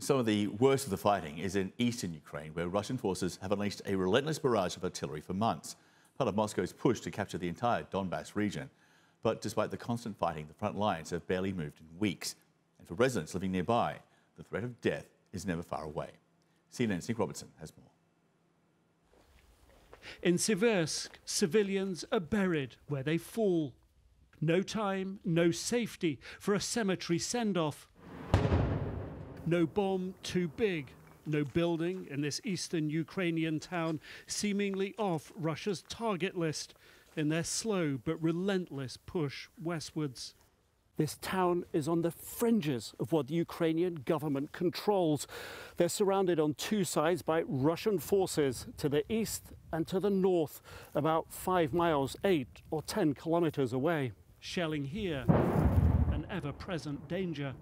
Some of the worst of the fighting is in eastern Ukraine, where Russian forces have unleashed a relentless barrage of artillery for months, part of Moscow's push to capture the entire Donbas region. But despite the constant fighting, the front lines have barely moved in weeks. And for residents living nearby, the threat of death is never far away. CNN's Nic Robertson has more. In Siversk, civilians are buried where they fall. No time, no safety for a cemetery send off. No bomb too big, no building in this eastern Ukrainian town seemingly off Russia's target list in their slow but relentless push westwards. This town is on the fringes of what the Ukrainian government controls. They're surrounded on two sides by Russian forces to the east and to the north, about five miles, eight or ten kilometers away. Shelling here, an ever present danger.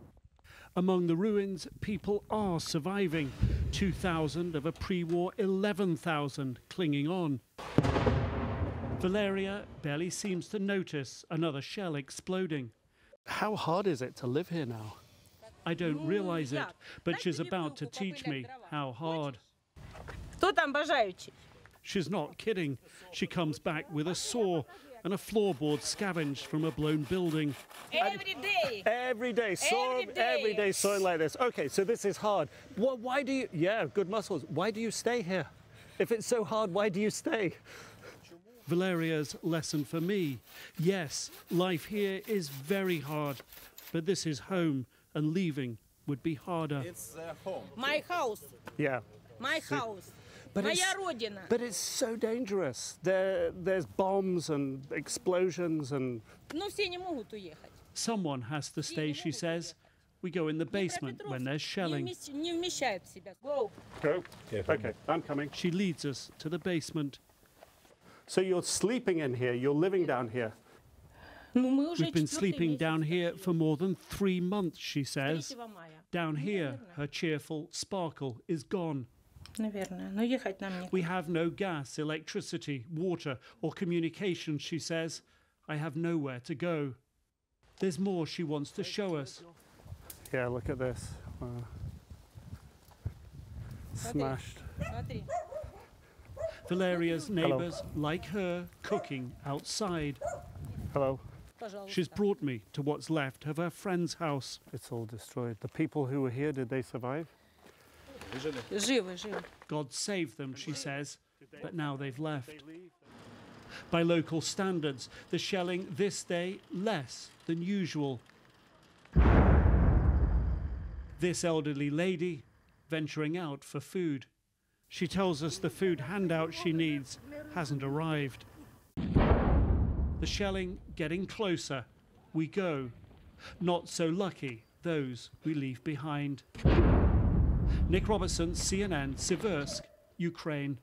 Among the ruins, people are surviving. 2,000 of a pre-war 11,000 clinging on. Valeria barely seems to notice another shell exploding. How hard is it to live here now? I don't realize it, but she's about to teach me how hard. She's not kidding. She comes back with a saw and a floorboard scavenged from a blown building. Every day. Every day, saw Every day. every day sawing like this. Okay, so this is hard. Why, why do you? Yeah, good muscles. Why do you stay here? If it's so hard, why do you stay? Valeria's lesson for me. Yes, life here is very hard, but this is home, and leaving would be harder. It's uh, home. My house. Yeah. My house. But it's, but it's, so dangerous. There, there's bombs and explosions and. Someone has to stay, she says. We go in the basement when there's shelling. Go. Go. Okay, I'm coming. She leads us to the basement. So you're sleeping in here, you're living down here. We've been sleeping down here for more than three months, she says. Down here, her cheerful sparkle is gone. Наверное. Но ехать нам некуда. We have no gas, electricity, water, or communication, she says. I have nowhere to go. There's more she wants to show us. Yeah, look at this. Smashed. Смотри. Valeria's neighbours, like her, cooking outside. Hello. Пожалуйста. She's brought me to what's left of her friend's house. It's all destroyed. The people who were here, did they survive? God saved them, she says, but now they've left. By local standards, the shelling this day less than usual. This elderly lady venturing out for food. She tells us the food handout she needs hasn't arrived. The shelling getting closer. We go. Not so lucky, those we leave behind. Nic Robertson, CNN, Siversk, Ukraine.